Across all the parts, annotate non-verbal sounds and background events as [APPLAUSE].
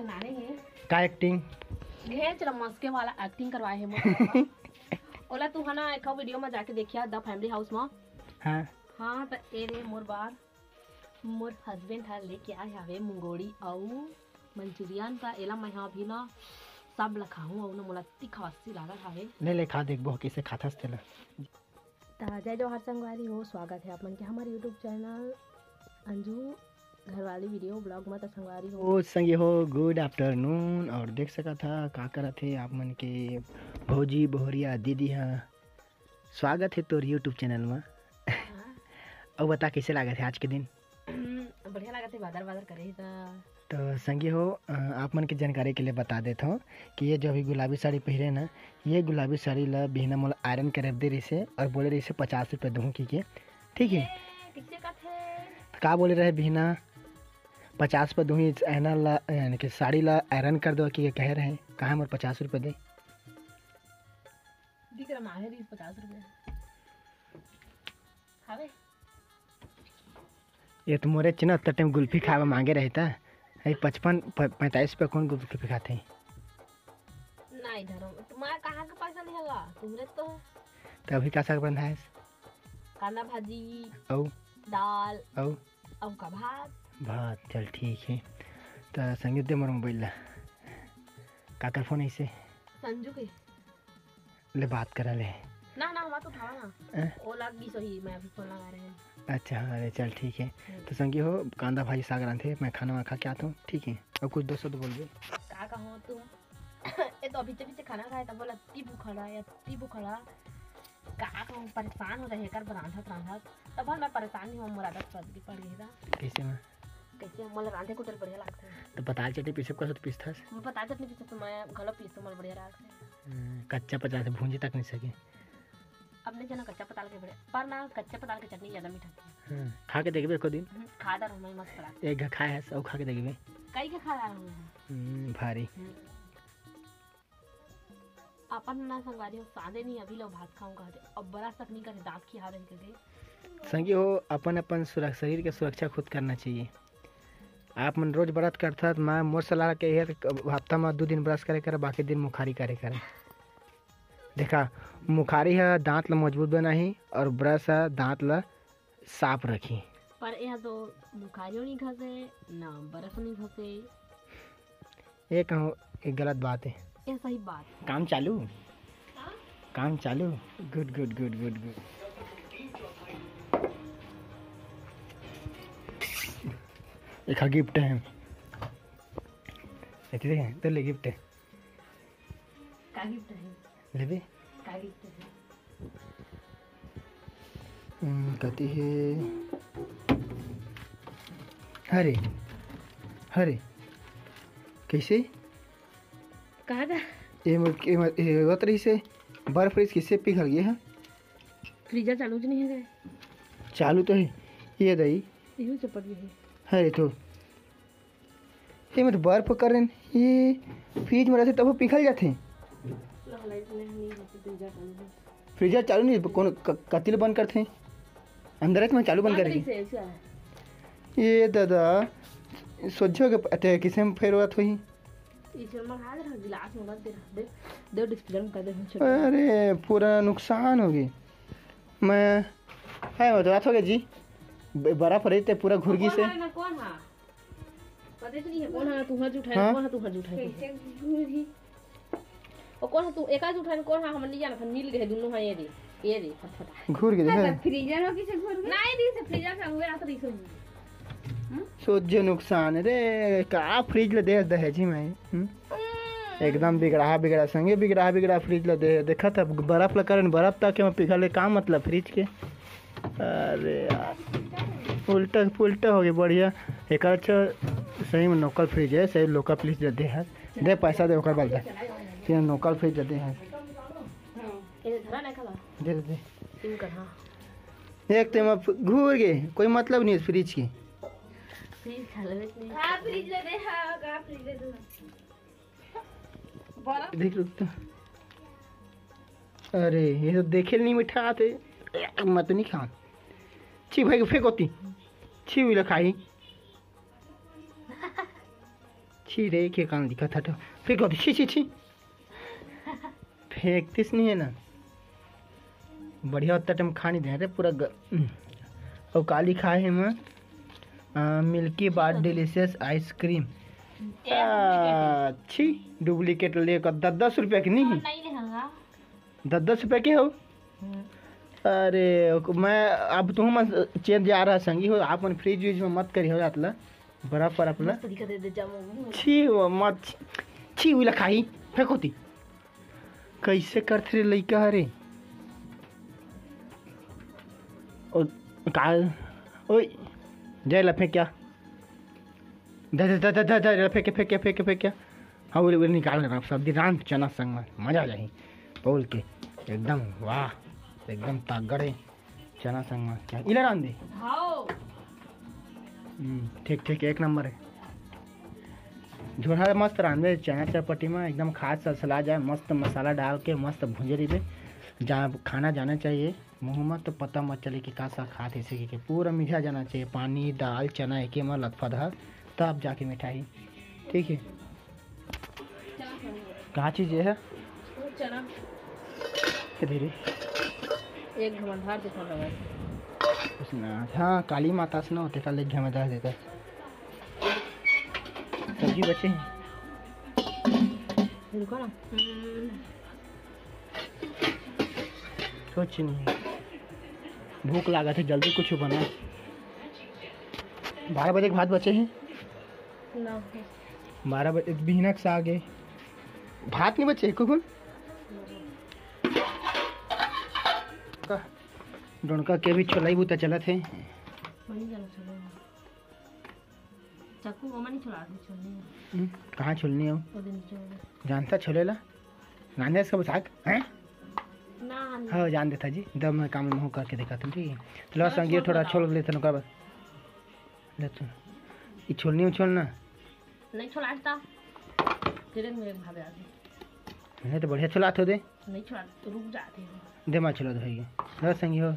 के है। का एक्टिंग घेच मस्के वाला एक्टिंग करवाए है [LAUGHS] ओला तू हना एक वीडियो में जाके देखिया द फैमिली हाउस में? हाँ। हाँ तो ए रे मोर बार मोर हस्बैंड हा लेके आए हवे मुंगोड़ी। और मंचूरियन का एला मैं यहाँ भी ना सब लखाऊं और ना मोला तिखासी लागत हवे। ले ले खा देखबो कैसे खाथस तेला। तो जय जवाहर संगवारी हो स्वागत है आप के हमारे यूट्यूब चैनल अंजू घरवाली वीडियो ब्लॉग में तो संगवारी हो। ओ संगे हो गुड आफ्टरनून और देख सका था का करत है आप मन के भौजी बोहरिया दीदी हाँ। स्वागत है तोर यूट्यूब चैनल में। हाँ। [LAUGHS] और बता कैसे लागत है आज के दिन? हम्म, बढ़िया लागत है बादर बादर करे तो तो संगी हो आप मन की जानकारी के लिए बता देता हूँ कि ये जो अभी गुलाबी साड़ी पहरे ना ये गुलाबी साड़ी ला बिहना मोल आयरन करे दे रही से और बोले रही से पचास रुपये दूँ की के। ठीक है? तो का बोले रहे बिहना? पचास रुपये दूँ ऐना ला यानी कि साड़ी ला आयरन कर दो कि ये कह रहे हैं कहाँ मोर पचास रुपये दे? ये तो मोरे चिन्ह उतना टाइम गुल्फी खावा मांगे रहे था। अरे पचपन पैंतालीस रुपये कौन गुल्फी खाते हैं? नहीं धरो तुम्हारा कहाँ का पैसा लिहेगा तुमने तो तो अभी का साग बंधा है? कांदा भाजी औ दाल औ और का भात। भात चल ठीक है। तो संगीत दे मोर मोबाइल ला। का कर फ़ोन ऐसे संजू के? ले बात करा ले। ना ना मत उठाओ ना। अं? वो लग गई सही मैं अभी फ़ोन लगा रहे हैं। अच्छा अरे चल ठीक है। तो संगी हो कांदा भाजी साग थे मैं खाना वाना खा के आता हूँ ठीक है? और कुछ दोस्तों तो बोल दे। का कहो तुम [COUGHS] ये तो अभी से खाना खाए तब बोला ती भूखड़ा या ती भूखड़ा का कहूँ परेशान हो रहे कर रांधत रांधत तब मैं परेशान नहीं हूँ मोर आदत पड़ गई पड़ गई था कैसे मैं कैसे मोला रांधे बढ़िया लगता है। तो पताल चटनी पीछे का तो पीस था? मैं बता चटनी पीछे तो मैं गलत पीस तो मोला बढ़िया लगता है कच्चा पचास भूंजी तक नहीं सके। अब नहीं जाना कच्चा पताल के बड़े पर ना कच्चा पताल की चटनी ज़्यादा मीठा थी। हाँ, खा के देखबे को दिन। खादर हमें मस्त लगा एक घा खाए है सब खा के देखबे कई के खा रहा हूँ हम्म, भारी। अपन ना संगवारी हो सादे नहीं अभी लोग भात खाऊं कहते। अब बड़ा तक नहीं करे दांत खिया रहे करके संगी हो अपन अपन सुरक्षा शरीर के सुरक्षा खुद करना चाहिए। आप मन रोज व्रत करता तो मैं मोर सलाह के है हफ़्ता में दो दिन ब्रश करे करे बाकी दिन मुखारी करे करे। देखा मुखारी है दांत ला मज़बूत बनाही और ब्रश है दांत ला साफ़ रखी। पर यह तो मुखारियों नहीं घसे ना बर्फ़ नहीं घसे। ये कहूँ एक गलत बात है। यह सही बात है। काम चालू? काम चालू? Good good good good good एक गिफ्ट है। ऐसे देखें तो ले गिफ्ट है। का गिफ्ट है? लेबे का गिफ्ट है? हम्म, कहती है हरे हरे। कैसे? कहा था? ये ये ये होत रही से बर्फ़ रही किससे पिघल गया है? फ्रीजर चालू तो नहीं है चालू तो है। ये दही। यही चपट गई है अरे तो। ये मत बर्फ़ कर रहे ये फ्रिज में रहते तब पिघल जाते हैं। फ्रीजर चालू नहीं कौन कतिल बंद करते हैं। अंदर में चालू बंद करेगी। ये दादा सोचो के अते किसे में फेर हुआ हुई अरे पूरा नुकसान हो गई मैं है मैं तो रात हो गया जी। बर्फ़ रही थे पूरा घुर्गी से? कौन हा? पता तो नहीं है। कौन हा? तू हज उठाए हाँ? कौन हा तू हज उठाए? और कौन हा तू एक आज उठाए कौन हा? हम नहीं जाना था नील गए दोनों हा ये रे ये रे फटफटा घूर गए है फ्रीजर हो किसे घुर गए नहीं दी से फ्रीजर से हुए रात रही सोचो नुकसान रे का फ्रिज ले दे दहेजी में हम्म? एकदम बिगड़ा बिगड़ा संगे बिगड़ा बिगड़ा फ्रिज ले दे देखा था बर्फ़ लगा रहे बर्फ़ तक पिघले का मतलब फ्रिज के? अरे यार। उल्टा पुल्टा हो गया, बढ़िया। एक अच्छा सही में लोकल फ्रिज है, सही लोकल फ्रिज दे है। दे पैसा दे, ओकर दे। फिर लोकल फ्रिज दे है। दे दे एक तो मैं घूर गए, कोई मतलब नहीं है फ्रिज की। देख, रुक तो। अरे, ये तो देखे नहीं मिठा आते मैं तो नहीं खा छी भाई फेंकोती छी हुई खाई। छी रे के कान दिखा था फेंक दो छी छी छी। फेंकतीस नहीं है ना। बढ़िया होता टाइम खा नहीं दे रे पूरा. और काली खाए है मैं। Milky Bar delicious ice cream. अच्छी डुप्लीकेट लेकर दस दस रुपया की नहीं? नहीं दस दस रुपये के हो। अरे मैं अब तुम मन चेंज जा रहा संगी। हो आप मन फ्रिज व्रिज में मत करी हो जातला बर्फ़ बर्फ़ ला दिखत है जामो छी वो मत। छी उला खाई फेंकोती। कैसे करथे रे लइका हरे ओ का ओए जय ला फेंक क्या दे दे दे दे दे दे फेंके फेंके फेंके फेंके हाँ वो वो निकाल रहा सब्ज़ी राम चना संग मज़ा आ जाही। बोल के एकदम वाह। एकदम तागड़ है चना संग क्या? इला रान दे। हम्म, ठीक ठीक एक नंबर है। झोड़ा मस्त रांधे चना चपाटी में एकदम खाद ससला जाए मस्त मसाला डाल के मस्त भूंजे रही जहाँ खाना जाना चाहिए मुँह में तो पता मत चले कि का सा खात ऐसे कि पूरा मीठा जाना चाहिए पानी दाल चना एक में लथपथ तब जाके मिठाई। ठीक है। कहाँ चीज़ है? चना। धीरे एक घमंडार दिखा रहा हाँ। काली माता से ना होते कल एक घमेदार देता सब्ज़ी बचे हैं। रुको ना? कुछ नहीं। भूख लगा थे जल्दी कुछ बना। बारह बजे के बाद बचे हैं। बारह बजे बिहनक से आगे भात नहीं बचे कुकुन डोनका के भी छोलाई बूता चलत है जाना चलो चला दे हम्म, कहाँ छोलनी हो? वो दिन नीचे जानता छोलेला नाने सब साग हैं? ना हाँ जान देता जी। दब मैं काम में करके देखा तुम ठीक है। तो लो संगी थोड़ा छोल लेते ना कर ले तू। ये छोलनी में छोलना नहीं छोड़ाता। तेरे में भाग आते नहीं तो बढ़िया छोला तो दे। नहीं तो रुक जाते हैं। दे माँ चलो धोइए लो संगी हो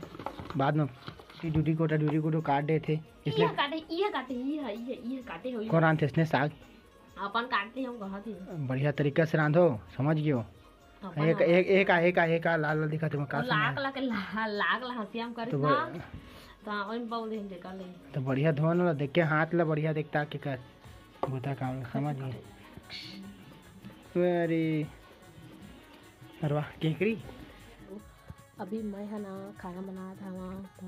बाद में ड्यूटी कोटा ड्यूटी कोटो काट दे थे इसलिए काटे ये काटे ये है ये ये काटे हो कौन आते इसने साग? अपन काटते हम कहा थे? बढ़िया तरीका से रांधो समझ गयो एक एक एक आ एक आ एक आ लाल लाल दिखा तुम का लाग ला के ला- लाग ला हंसियाम करे तो ना तो ओइन बाउ दे देखा ले तो बढ़िया धोन ला देख के हाथ ला बढ़िया देखता के कर। गोता काम समझ गए। अरे अरे वाह केकरी अभी मैं है ना खाना बनाया था वहाँ तो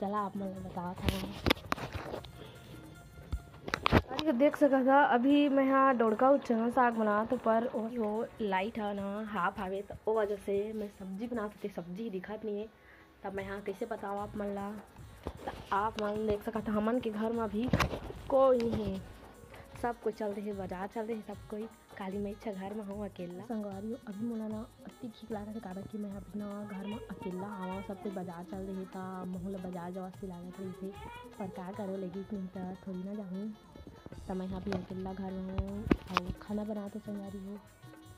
चला आप मैं बताया था अरे देख सका था, अभी मैं यहाँ डोड़का चना साग बना तो पर वो वो लाइट है ना हाफ़ आवे तो वो वजह से मैं सब्ज़ी बना सकती, सब्ज़ी दिखत नहीं है। तब मैं यहाँ कैसे बताऊँ आप मन ला तो आप मन देख सका था, हमन के घर में अभी कोई नहीं है। सब कोई चल रहे, बाज़ार चल रहे, सब कोई काली मैं इच्छा घर में हूँ अकेला। संगवारी हूँ, अभी मोला ना अति ठीक लगा था कारण कि मैं अपना घर में अकेला आवा सब कोई बाज़ार चल रही था, मोहला बाज़ार जावा से लागत रही थी पर क्या करो, लगी नहीं तो थोड़ी ना जाऊँ। तो मैं यहाँ अभी अकेला घर में हूँ, और खाना बना तो संगवारी हूँ।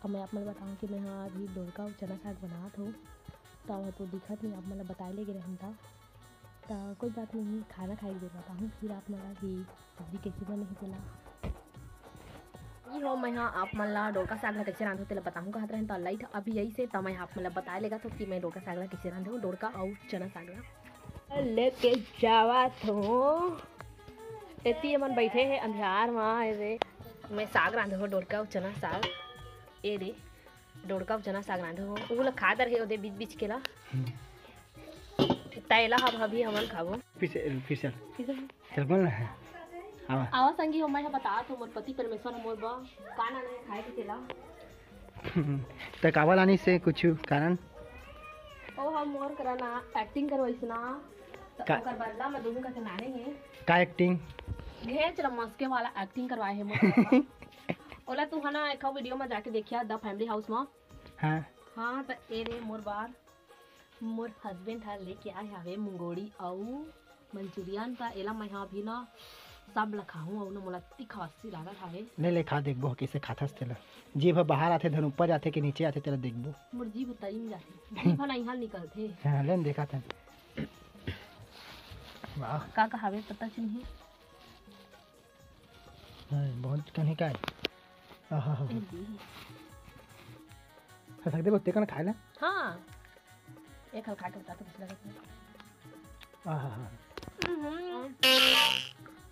अब मैं आप मतलब बताऊँ कि मैं यहाँ अभी डोरका और चना साग बना हूँ। तो अब तो दिखत नहीं आप मतलब बताए लेके रहन था। तो कोई बात नहीं, खाना खाई दे, बताऊँ फिर आप मला कि सब्ज़ी कैसे बने चला ये हो मैं यहाँ आप मन ला डोरका साग ला कैसे रांधो तेला बताऊँ कहत रहन तो लाइट अभी यही से तो मैं आप मतलब बताए लेगा तो कि मैं डोरका साग ला कैसे रांधो डोरका और चना साग ला लेके जावा तो। एती हमन बैठे हैं अंधियार में ऐसे मैं साग रांधो हो डोरका और चना साग। ए रे डोरका और चना साग रांधो। हो उ ला खादर है ओदे बीच बीच के ला। तैला हम अभी हमन खाबो। फिसल फिसल चल बोल ना आवा आवा संगी हो मैं यहाँ बता तो मोर पति परमेश्वर मोर बा। काना नहीं खाए के तेला [LAUGHS] तो कावल आनी से कुछ कारण? ओ हम मोर कराना एक्टिंग करवाइस ना। तो का- ओकर बदला में दोनों का से नाने है। का एक्टिंग घेर चला मस्के वाला एक्टिंग करवाए है मोर [LAUGHS] ओला तू हना एक वीडियो में जाके देखिया द फैमिली हाउस में। हाँ। हाँ तो ए रे मोर बार मोर हस्बैंड हा लेके आए हवे मुंगोड़ी और मंचूरियन का। एला मैं यहाँ भी ना सब लखाऊं और मोला तीखा अस्सी लागत हवे ले ले खा देखबो कैसे खाथस तेला जीभ बाहर आते धन ऊपर जाते कि नीचे आते तेला देखबो मोर जीभ तई में जाती। जीभ ना यहाँ निकलते। हाँ लेन देखा था। वाह। का का हवे पता चिन्ह हाँ, बहुत कहीं का है। आहा हा सकते बत्ते कन खाए ला? हाँ। एक हल खा के बता तो कुछ लगा आहा हा।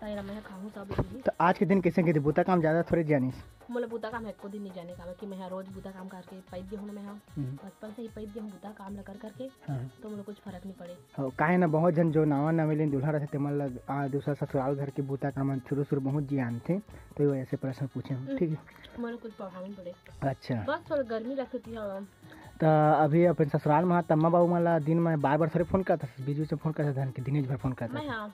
तो आज के दिन कैसे थे बुता काम ज़्यादा थोड़े जानिस मोला बूता काम एको दिन नहीं जाने का कि मैं रोज बूता काम करके पैद गया हूँ मैं हाँ हम्म, बचपन से ही पैद गया हूँ बूता काम ला कर करके हाँ। तो मुझे कुछ फ़र्क नहीं पड़े। हो काहे ना बहुत जन जो नावा ना मिले दूल्हा रहते मन लग आ दूसरा ससुराल घर के बुता काम शुरू शुरू बहुत जियान थे तो ये वजह से प्रश्न पूछे हम ठीक है? मुझे कुछ प्रभाव पड़े। अच्छा। बस थोड़ी गर्मी लगती है तो अभी अपन ससुराल में हाँ, तम्मा बाबू मला दिन में बार बार थोड़े फ़ोन करता बीच बीच में फ़ोन करता था कि दिनेश भर फ़ोन करता हाँ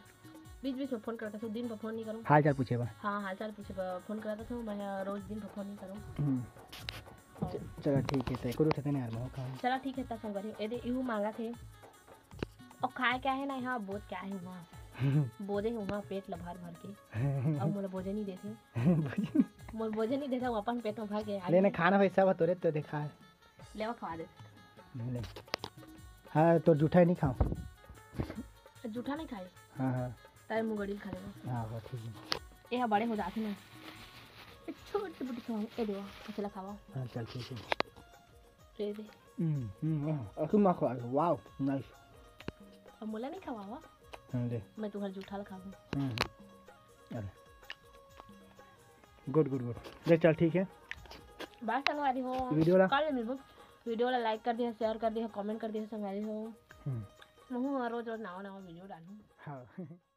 बीच बीच में फ़ोन करता था दिन पर फ़ोन नहीं करूँ। हाल चाल पूछे बा हाँ हाल चाल पूछे ब- फ़ोन करता था मैं रोज दिन पर फ़ोन नहीं करूँ। हम्म, चलो ठीक है तो उठते नहीं यार चला ठीक है तब संग यदि यूँ मांगा थे और खाए क्या है ना यहाँ बोझ क्या है वहाँ? [LAUGHS] बोझे है वहाँ पेट ला भर भर के। [LAUGHS] अब मोला बोझे नहीं देते। मोल बोझे नहीं देता वो अपन पेट में भर के लेने खाना भाई सब तोरे तो देखा है लेवा खवा दे। ले हाँ तो जूठा ही नहीं खाओ जूठा नहीं खाए? हाँ हाँ। तारे मुंगड़ी खा लेगा हाँ हाँ ठीक है। ये हाँ बड़े हो जाते ना ए, छोटी बुटी खाओ ए देवा अकेला खावा हाँ चल ठीक है। ले दे। हम्म हम्म अखी माँ खवा वाओ नाइस अब मोला नहीं खवावा हाँ ले मैं तुम्हारा जूठा खाऊँ हम्म चल गुड गुड गुड ले चल ठीक है। बात संगवारी हो। वीडियो ला कर ले मिलबो वीडियो ला लाइक कर दिया शेयर कर दिया कमेंट कर दिया संगवारी हो। हम्म, मैं रोज रोज नवा नवा वीडियो डालूँ। हाँ। [LAUGHS]